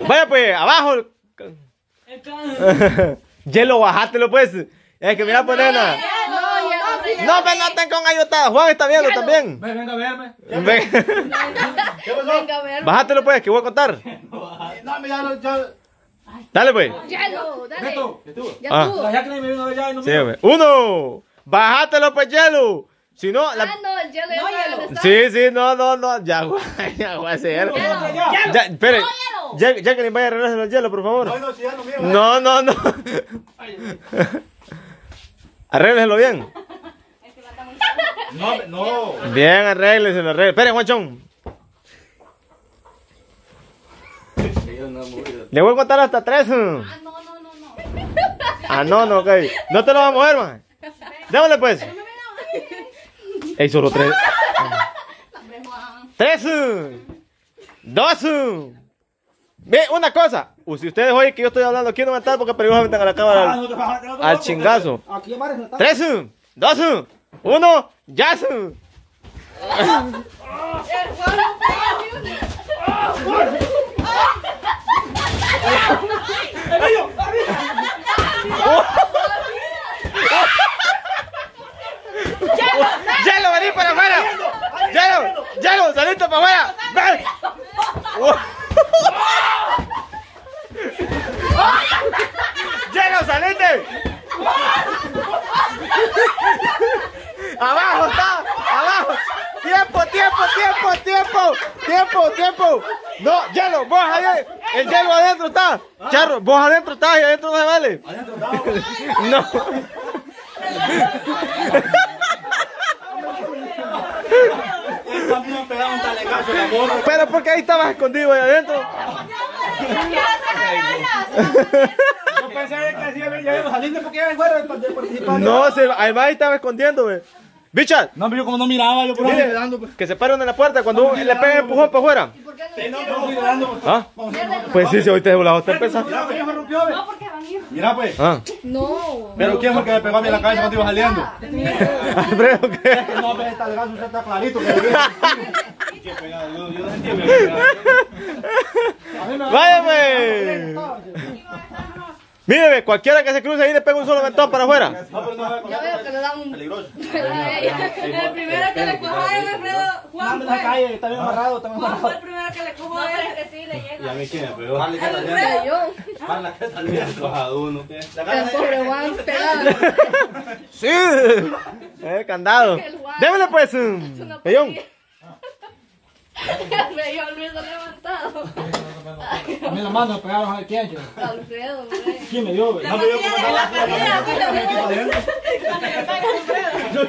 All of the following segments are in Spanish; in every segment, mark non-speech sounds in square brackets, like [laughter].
Vaya pues, abajo. Hielo, bajátelo pues. Es que mira, pues, nena. No me noten con ayuda. Juan está viendo también. Ven, venga a verme. Ven. [laughs] Venga a ver. Bájatelo pues, que voy a contar. No, mira, no, ya. Dale pues. Hielo, dale. Neto. Ya Ah. tú. Ya que me vino ya y no Sí, me. pues. Uno. Bájatelo pues, hielo. Si no, Ah, la... no, el hielo ya No. Sí, sí, no, no, no. Ya, [laughs] ya, voy a hacer. Ya, espere. Ya, Jacqueline, vaya a arreglarse el hielo, por favor. No, no, si ya no miro. No, no, no. Arrégleselo bien. No, no. Bien, arrégleselo, arrégleselo. Espere, Juanchón. Le voy a contar hasta tres. Ah, no, no, no, no. Ah, no, no, ok. No te lo vamos a mover, man. Démosle pues. Ey, solo tres. Tres. Dos. Ve, una cosa. Uh, Si ustedes oyen que yo estoy hablando aquí, no a estar porque peligrosamente a la Ah, cámara. Al bajas. chingazo. Aquí Mares no está. Tres. Dos. Uno. Ya. ¡Hielo, vení para afuera! ¡Hielo! ¡Hielo! ¡Saliste para afuera! ¡Ven! ¡Hielo, saliste! ¡Abajo está! ¡Abajo! ¡Tiempo, tiempo, tiempo, tiempo! ¡Tiempo! ¡No, hielo! ¡Vos ahí! ¡El hielo adentro está! ¡Charro! ¡Vos adentro estás y adentro no se vale! ¡No! Me en la boca. Pero porque ahí estabas escondido ahí adentro. Yo pensé que así ya iba saliendo porque ya fuera de participar. No, se, además ahí estaba escondiendo, güey. Bichas, No, pero yo como no miraba, yo por ahí pues. que se pare uno en la puerta cuando uno le pega el empujón para afuera. ¿Por qué no Sí, no, estoy quedando. ¿Ah? Pues sí, si ahorita de volado usted pesa. Mira, pues, rompió. No, porque ir. Mira, pues. Ah. No. Pero ¿quién fue el que me pegó a mí en la cabeza cuando iba saliendo? Alfredo, ¿qué? No, pero esta legazo usted está clarito. que Qué pegado, yo yo no entiendo. A mí me Váyame. Míreme, cualquiera que se cruce ahí le pega un solo ventón para afuera. No, pero no, Ya veo que le dan un. peligroso. [laughs] El primero que le cojo a él, Alfredo, Juan la fue. calle, está bien amarrado, está bien Juan fue el primero que le cojo es que sí le llega. a mí quién me pegó? Alfredo. Yo. El pobre Juan [laughs] pegado. Sí. [laughs] Eh, candado. Démele pues. [laughs] Me dio Alfredo levantado. A mí la mano me pegaron a quién, chico? Alfredo, hombre. ¿Quién me dio? güey? No me dio como adentro.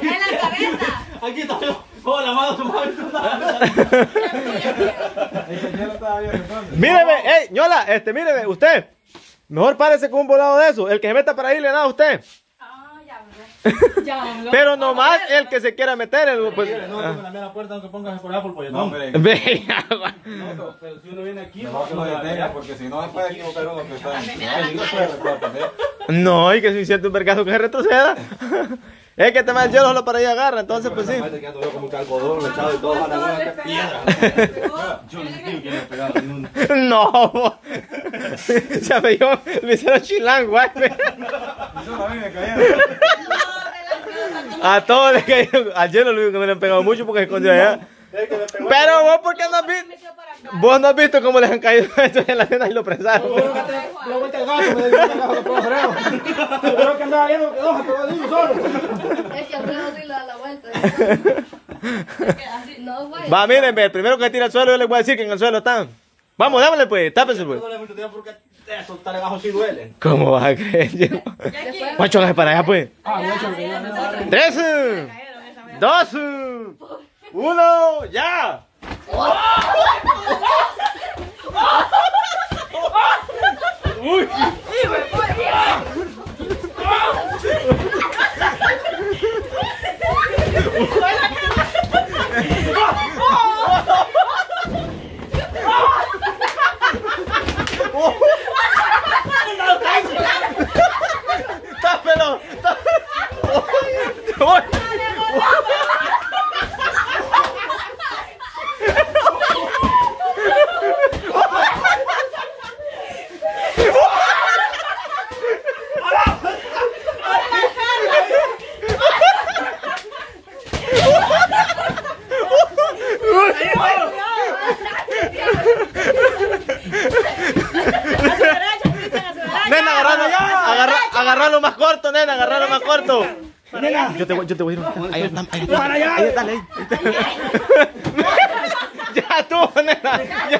En la cabeza. Aquí está yo. Oh, la mano Míreme, ey, ñola, este, míreme, usted. Mejor párese con un volado de eso. El que se meta para ahí le da a usted. Ya, [laughs] ¿verdad? Pero nomás el que se quiera meter, el, pues. No, ah. la puerta aunque pongas por No, pero si uno viene aquí, Mejor que lo detenga, porque si no. No, y que si siente un vergazo que retroceda. [laughs] Es que te va el hielo solo para ahí agarra, entonces pues sí. No me pegaba ni uno. [laughs] No, se me dio, me hicieron chilango, güey. Eso a mí me cayeron. A todos les al hielo lo único que me le han pegado mucho porque se escondió allá. Pero vos, ¿por qué no has visto? Vos no has visto cómo les han caído [laughs] estos en la cena y lo presaron. Lo vuelta el gato, me dio el gato que pegó Alfredo. Yo creo que andaba viendo que dos, pero de uno solo. Es que Alfredo sí le da la vuelta. Es que así, No, güey. Va, miren, ve, el primero que tira al suelo yo les voy a decir que en el suelo están. Vamos, dámele pues, tápese pues. No le mucho tiempo porque eso, talegazos sí duelen. ¿Cómo vas a creer? hielo? Guacho, hágase para allá pues. Ah, yo. Tres, dos, uno, ya. Uy. Más corto, nena, agarralo más corto. Yo te voy, yo te voy a ir. Ahí está, ahí está. Para allá. Ahí está, ahí. [laughs] Ya estuvo, nena. Ya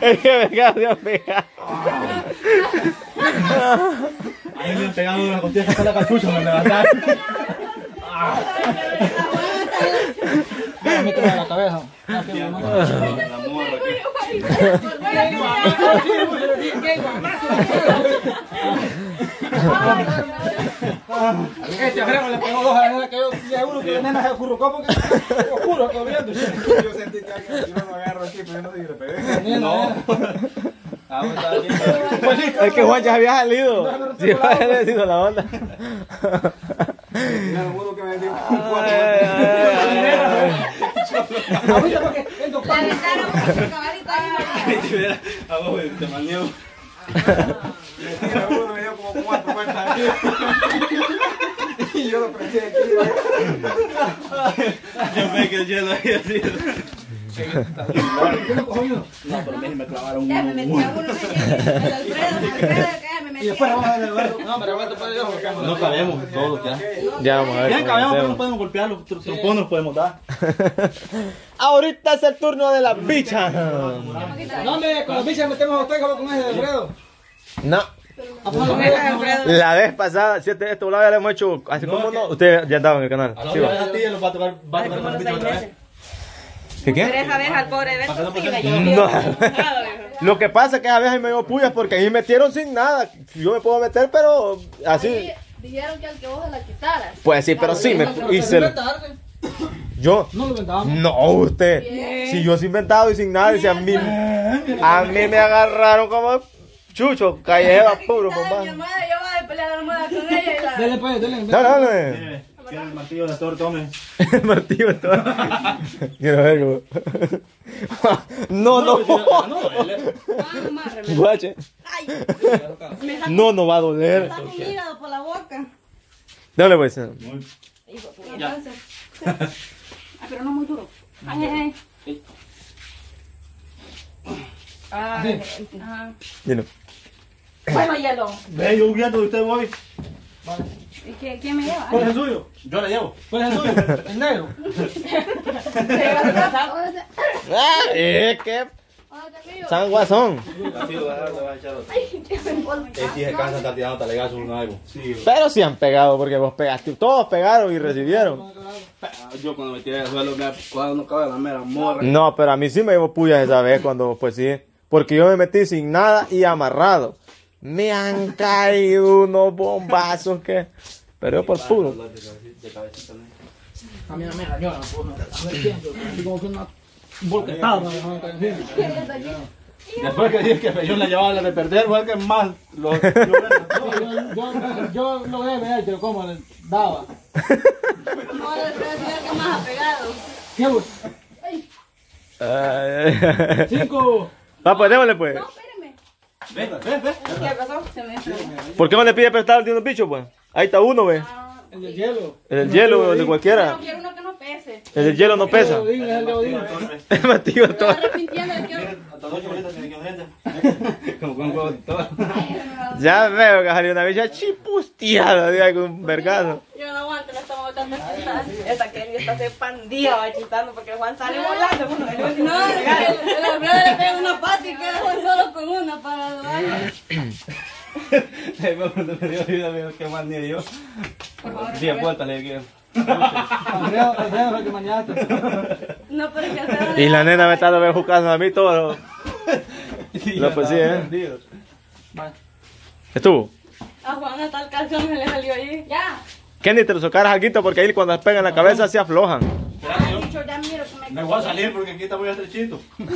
Es que me pegado. [laughs] Ahí me han pegado una costilla hasta la cachucha, me levantaron. Me trae la cabeza. Este agrego le pegó dos a que yo seguro que la nena se acurrucó porque oscuro que viendo. Yo sentí que alguien yo no me agarro aquí, pero yo no si le pegué. No. Ah, viendo. [laughs] Es que Juan ya había salido. Sí, había salido la onda. Mira, lo juro que me dio un Ay, cuatro. ay, ay. Ahorita porque el Le doctor aventaron un cabalito ahí. [laughs] A vos, te maniego. [laughs] Me tira uno, me dio como cuatro vueltas aquí. Y yo lo prendí aquí. Yo me que el hielo ahí así. No, pero me clavaron Ya me metí a uno. Y después vamos a ver No, pero No cabemos todos ya. Ya vamos a ver. Bien, cabemos, pero no podemos golpear, los nos podemos dar. Ahorita es el turno de las bichas. No, me, con las bichas metemos a usted con ese de Alfredo. No. La vez pasada, si este, este volado ya lo hemos hecho hace como no. Usted ya andaba en el canal. Sí, va. A ti ya a a con las bichas otra vez. ¿Qué qué? Esa vez al pobre de No. Lo que pasa es que a veces me dio puyas porque ahí metieron sin nada. Yo me puedo meter, pero así. Ahí Dijeron que al que vos se la quitaras. Pues sí, pero sí me hice. el- Yo. No lo inventamos. No, usted. Si yo sin inventado y sin nada, si a mí, a mí me agarraron como chucho, callejero puro, Mi compadre. almohada, yo voy a pelear la almohada con ella y la. Dele pues, dele. No, no, no. Tiene el martillo de Thor, tome. El martillo todo. [laughs] Quiero ver cómo. [laughs] No, no. Guache. No, no va a doler. Está con hígado por la boca. Dale pues. Entonces. [laughs] Ah, pero no muy duro. Ay, ay, ay. Ay, ajá. Dilo. Bueno, hielo. Ve, yo guiando de usted voy. ¿Y quién, quién me lleva? ¿Cuál es el suyo? Yo le llevo. ¿Cuál es el suyo? El negro. Ah, es que. San Guasón. Sí. Sí. Pero sí han pegado porque vos pegaste. Todos pegaron y recibieron. Yo cuando me tiré al suelo me no cabe la mera morra. No, pero a mí sí me llevó puyas esa vez cuando, pues sí. Porque yo me metí sin nada y amarrado. Me han caído unos bombazos que. Pero yo por puro. ¿no? A mí no me. A siempre. Así como que una volquetada. ¿no? Después que dije que yo la llevaba a la de perder, fue el que más lo. [laughs] Yo, yo, yo, yo logré ver yo cómo le daba. No, el Alfredo es el que más ha pegado. ¿Qué vos? Ay. Cinco. Va, pues démosle pues. No. Ven, ven, ven. ¿Qué pasó? Se me ¿Por qué no le pide prestado al tío bicho, pues? Ahí está uno, ve. El del hielo. El del hielo, el de No cualquiera. quiero uno que no pese. El del hielo no pesa. El de el de. El Me arrepintiendo de. Hasta dos choritas tiene que enfrente. [laughs] Como con huevo todo. Ya veo que salió una bicha chipusteada, diga, con un vergazo. Yo no aguanto, la estamos botando a Esta Kelly está se pandía va chutando porque Juan sale volando. Bueno, el último No, el, el le pega una pata y queda Juan solo con una para doar. [coughs] Me acuerdo que dio vida, que más ni yo. Diez vueltas le dije. Alfredo, Alfredo, lo que mañaste. No, pero es que Alfredo Y la nena me está dando jugando a mí todo. Lo pues sí, ¿eh? ¿Estuvo? a Juan hasta el calzón se le salió ahí. Ya. Kenny, te lo socaras algo porque ahí cuando les pegan la cabeza se aflojan. Ay, dicho, ya miro que me. Me voy a salir porque aquí está muy estrechito. [laughs]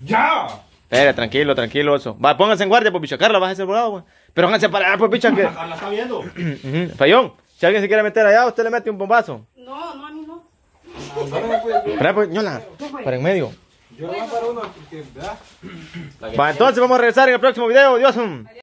¡Ya! Espere, tranquilo, tranquilo, oso. Va, pónganse en guardia, pues, bicho. Carla, bájese por lado, pues. Pero pónganse para allá, pues, bicho, que... Carla está viendo. [clears throat] Fayón, si alguien se quiere meter allá, usted le mete un bombazo. No, no, a no. Espera, pues, ñola, para en medio. Yo le voy a para uno porque, ¿verdad? Va, entonces vamos a regresar en el próximo video. Dios.